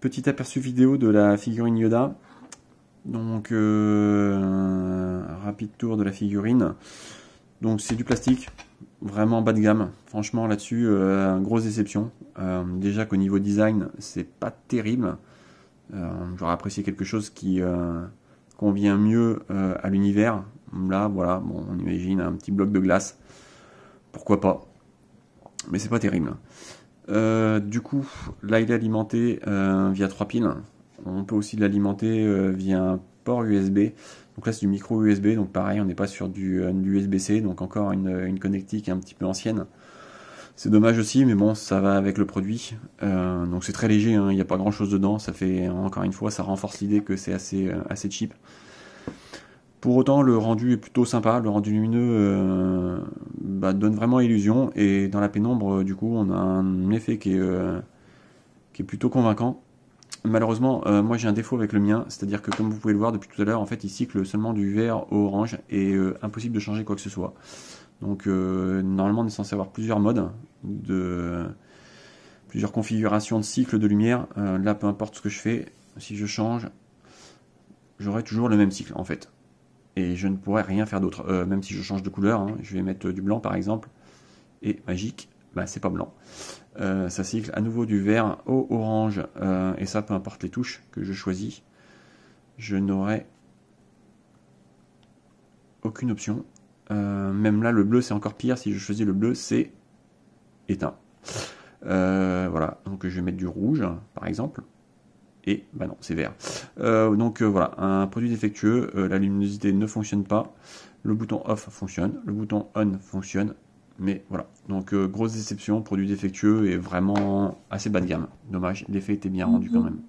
petit aperçu vidéo de la figurine Yoda. Donc, euh, rapide tour de la figurine. Donc, c'est du plastique, vraiment bas de gamme. Franchement, là-dessus, euh, grosse déception. Euh, déjà qu'au niveau design, c'est pas terrible. J'aurais apprécié quelque chose qui convient mieux à l'univers. Là, voilà, bon, on imagine un petit bloc de glace. Pourquoi pas Mais c'est pas terrible. Du coup, là, il est alimenté via trois piles. On peut aussi l'alimenter euh, via un port USB. Donc là, c'est du micro USB, donc pareil, on n'est pas sur du, euh, USB-C, donc encore une, connectique un petit peu ancienne. C'est dommage aussi, mais bon, ça va avec le produit. Euh, donc c'est très léger, hein, il n'y a pas grand chose dedans. Ça fait, encore une fois, ça renforce l'idée que c'est assez, assez cheap. Pour autant, le rendu est plutôt sympa. Le rendu lumineux bah, donne vraiment illusion. Et dans la pénombre, du coup, on a un effet qui est, est plutôt convaincant. Malheureusement, euh, moi j'ai un défaut avec le mien, c'est-à-dire que comme vous pouvez le voir depuis tout à l'heure, en fait il cycle seulement du vert au orange et euh, impossible de changer quoi que ce soit. Donc euh, normalement on est censé avoir plusieurs modes, de plusieurs configurations de cycle de lumière. là peu importe ce que je fais, si je change, j'aurai toujours le même cycle en fait. Et je ne pourrais rien faire d'autre, même si je change de couleur, hein. je vais mettre du blanc par exemple, et magique, bah, c'est pas blanc. Euh, ça cycle à nouveau du vert au orange, euh, et ça peu importe les touches que je choisis, je n'aurai aucune option. Euh, même là, le bleu c'est encore pire. Si je choisis le bleu, c'est éteint. voilà, donc je vais mettre du rouge par exemple. Et bah non, c'est vert. donc voilà, un produit défectueux, la luminosité ne fonctionne pas. Le bouton off fonctionne, le bouton on fonctionne, mais voilà, donc euh, grosse déception, produit défectueux et vraiment assez bas de gamme. Dommage, l'effet était bien rendu quand mhm. même.